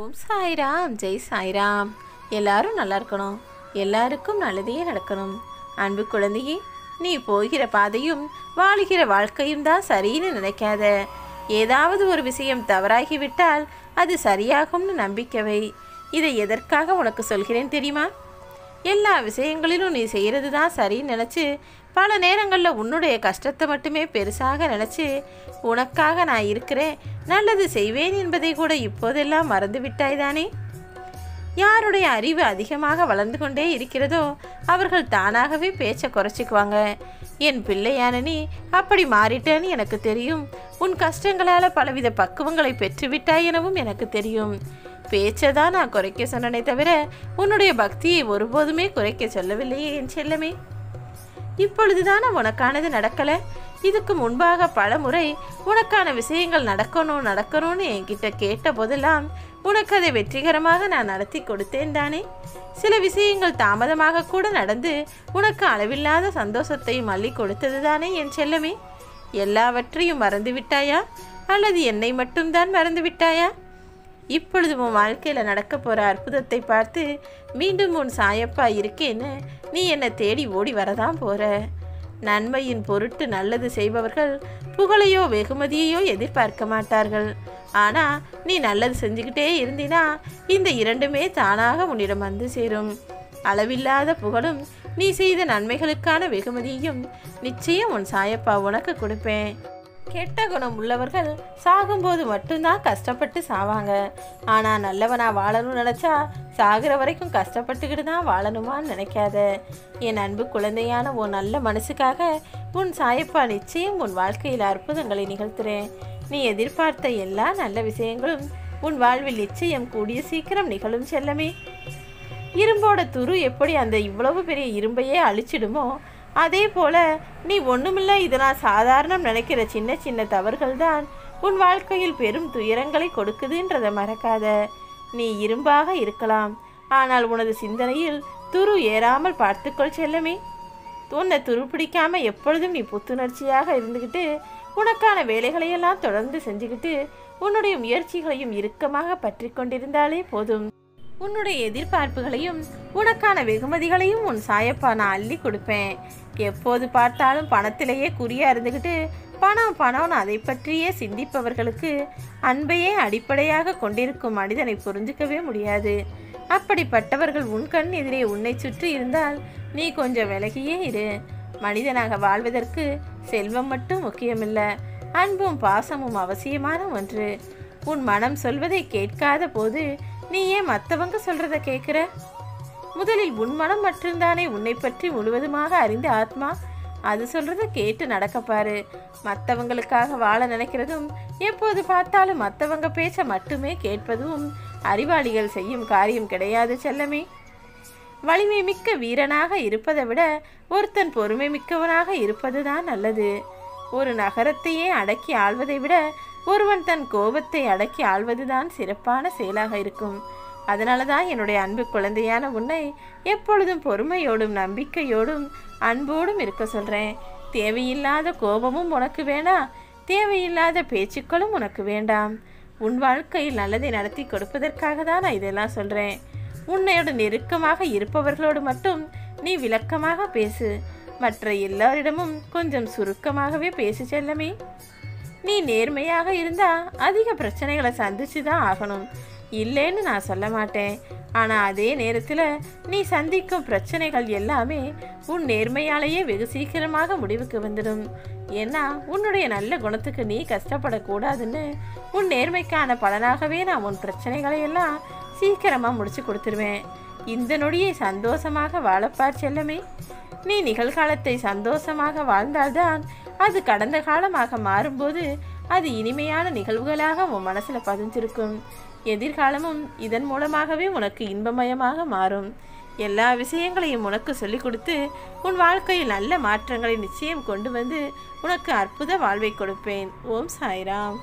ஓம் சாய்ராம். ஜெய் சாய்ராம். எல்லாரும் நல்லா இருக்கணும் எல்லாருக்கும் நல்லதையே நடக்கணும். அன்பு குழந்தையே நீ போகிற பாதையும் வாழுகிற வாழ்க்கையும் தான் சரின்னு நினைக்காத. ஏதாவது ஒரு விஷயம் தவறாகிவிட்டால் அது சரியாகும்னு நம்பிக்கவை இதை எதற்காக உனக்கு சொல்கிறேன் தெரியுமா? எல்லா விஷயங்களிலும் நீ செய்கிறது தான் சரின்னு நினச்சி பல நேரங்களில் உன்னுடைய கஷ்டத்தை மட்டுமே பெருசாக நினச்சி உனக்காக நான் இருக்கிறேன் நல்லது செய்வேன் என்பதை கூட இப்போதெல்லாம் மறந்து விட்டாய்தானே? யாருடைய அறிவு அதிகமாக வளர்ந்து கொண்டே இருக்கிறதோ அவர்கள் தானாகவே பேச்சை குறைச்சிக்குவாங்க. என் பிள்ளையான நீ அப்படி மாறிட்டேன்னு எனக்கு தெரியும். உன் கஷ்டங்களால் பலவித பக்குவங்களை பெற்றுவிட்டாய் எனவும் எனக்கு தெரியும். பேச்சை தான் நான் குறைக்க சொன்னனே தவிர உன்னுடைய பக்தியை ஒருபோதுமே குறைக்க சொல்லவில்லையே என் செல்லமே. இப்பொழுதுதானே உனக்கானது நடக்கலை? இதுக்கு முன்பாக பல முறை உனக்கான விஷயங்கள் நடக்கணும் நடக்கணும்னு என்கிட்ட கேட்ட போதெல்லாம் உனக்கு அதை வெற்றிகரமாக நான் நடத்தி கொடுத்தேன் தானே. சில விஷயங்கள் தாமதமாக கூட நடந்து உனக்கு அளவில்லாத சந்தோஷத்தையும் அள்ளி கொடுத்தது தானே என் செல்லமே. எல்லாவற்றையும் மறந்து விட்டாயா அல்லது என்னை மட்டும்தான் மறந்து விட்டாயா இப்பொழுது உன் வாழ்க்கையில் நடக்க போகிற அற்புதத்தை பார்த்து மீண்டும் உன் சாயப்பா இருக்கேன்னு நீ என்னை தேடி ஓடி வரதான் போகிற நன்மையின் பொருட்டு நல்லது செய்பவர்கள் புகழையோ வெகுமதியையோ எதிர்பார்க்க மாட்டார்கள். ஆனால் நீ நல்லது செஞ்சுக்கிட்டே இருந்தினா இந்த இரண்டுமே தானாக உன்னிடம் வந்து சேரும். அளவில்லாத புகழும் நீ செய்த நன்மைகளுக்கான வெகுமதியையும் நிச்சயம் உன் சாயப்பா உனக்கு கொடுப்பேன். கெட்ட குணம் உள்ளவர்கள் சாகும்போது மட்டும்தான் கஷ்டப்பட்டு சாவாங்க. ஆனால் நல்லவனாக வாழணும்னு நினச்சா சாகிற வரைக்கும் கஷ்டப்பட்டுக்கிட்டு தான் வாழணுமான்னு நினைக்காத. என் அன்பு குழந்தையான உன் நல்ல மனசுக்காக உன் சாயப்பா நிச்சயம் உன் வாழ்க்கையில் அற்புதங்களை நிகழ்த்துறேன். நீ எதிர்பார்த்த எல்லா நல்ல விஷயங்களும் உன் வாழ்வில் நிச்சயம் கூடிய சீக்கிரம் நிகழும் செல்லமே. இரும்போட துரு எப்படி அந்த இவ்வளவு பெரிய இரும்பையே அழிச்சிடுமோ அதே போல நீ ஒண்ணுமில்ல இதை நான் சாதாரணம் நினைக்கிற சின்ன சின்ன தவறுகள் தான் உன் வாழ்க்கையில் பெரும் துயரங்களை கொடுக்குதுன்றதை மறக்காத. நீ இரும்பாக இருக்கலாம் ஆனால் உனது சிந்தனையில் துரு ஏறாமல் பார்த்துக்கொள் செல்லமே. உன்னை துரு பிடிக்காம எப்பொழுதும் நீ புத்துணர்ச்சியாக இருந்துக்கிட்டு உனக்கான வேலைகளையெல்லாம் தொடர்ந்து செஞ்சுக்கிட்டு உன்னுடைய முயற்சிகளையும் இறுக்கமாக பற்றி கொண்டிருந்தாலே போதும். உன்னுடைய எதிர்பார்ப்புகளையும் உனக்கான வெகுமதிகளையும் உன் சாயப்பா நான் அள்ளி கொடுப்பேன். எப்போது பார்த்தாலும் பணத்திலேயே குறியா இருந்துக்கிட்டு பணம் பணம்னு அதை பற்றியே சிந்திப்பவர்களுக்கு அன்பையே அடிப்படையாக கொண்டிருக்கும் மனிதனை புரிஞ்சுக்கவே முடியாது. அப்படிப்பட்டவர்கள் உன் கண் எதிரே உன்னை சுற்றி இருந்தால் நீ கொஞ்சம் விலகியே இரு. மனிதனாக வாழ்வதற்கு செல்வம் மட்டும் முக்கியமில்லை அன்பும் பாசமும் அவசியமான ஒன்று. உன் மனம் சொல்வதை கேட்காத போது நீ ஏன் மற்றவங்க சொல்றத கேட்குற முதலில் உன் மனம் மட்டும்தானே உன்னை பற்றி முழுவதுமாக அறிந்த ஆத்மா? அது சொல்றத கேட்டு நடக்கப்பாரு மற்றவங்களுக்காக வாழ நினைக்கிறதும் எப்போது பார்த்தாலும் மற்றவங்க பேச்ச மட்டுமே கேட்பதும் அறிவாளிகள் செய்யும் காரியம் கிடையாது செல்லமே. வலிமை மிக்க வீரனாக இருப்பதை விட ஒருத்தன் பொறுமை மிக்கவனாக இருப்பதுதான் நல்லது. ஒரு நகரத்தையே அடக்கி ஆள்வதை விட ஒருவன் தன் கோபத்தை அடக்கி ஆள்வதுதான் சிறப்பான செயலாக இருக்கும். அதனால தான் என்னுடைய அன்பு குழந்தையான உன்னை எப்பொழுதும் பொறுமையோடும் நம்பிக்கையோடும் அன்போடும் இருக்க சொல்கிறேன் தேவையில்லாத கோபமும் உனக்கு வேண்டாம் தேவையில்லாத பேச்சுக்களும் உனக்கு வேண்டாம். உன் வாழ்க்கையில் நல்லதை நடத்தி கொடுப்பதற்காக தான் நான் இதெல்லாம் சொல்கிறேன் உன்னையோட நெருக்கமாக இருப்பவர்களோடு மட்டும் நீ விளக்கமாக பேசு. மற்ற எல்லாரிடமும் கொஞ்சம் சுருக்கமாகவே பேசி செல்லமே. நீ நேர்மையாக இருந்தால் அதிக பிரச்சனைகளை சந்திச்சு தான் ஆகணும். இல்லைன்னு நான் சொல்ல மாட்டேன். ஆனால் அதே நேரத்தில் நீ சந்திக்கும் பிரச்சனைகள் எல்லாமே உன் நேர்மையாலேயே வெகு சீக்கிரமாக முடிவுக்கு வந்துடும். ஏன்னா உன்னுடைய நல்ல குணத்துக்கு நீ கஷ்டப்படக்கூடாதுன்னு உன் நேர்மைக்கான பலனாகவே நான் உன் பிரச்சனைகளை எல்லாம் சீக்கிரமாக முடிச்சு கொடுத்துருவேன். இந்த நொடியை சந்தோஷமாக வாழப்பார் செல்லமே. நீ நிகழ்காலத்தை சந்தோஷமாக வாழ்ந்தால்தான் அது கடந்த காலமாக மாறும்போது அது இனிமையான நிகழ்வுகளாக உன் மனசில் பதிஞ்சிருக்கும். எதிர்காலமும் இதன் மூலமாகவே உனக்கு இன்பமயமாக மாறும். எல்லா விஷயங்களையும் உனக்கு சொல்லிக் கொடுத்து உன் வாழ்க்கையில் நல்ல மாற்றங்களை நிச்சயம் கொண்டு வந்து உனக்கு அற்புத வாழ்வை கொடுப்பேன். ஓம் சாய்ராம்.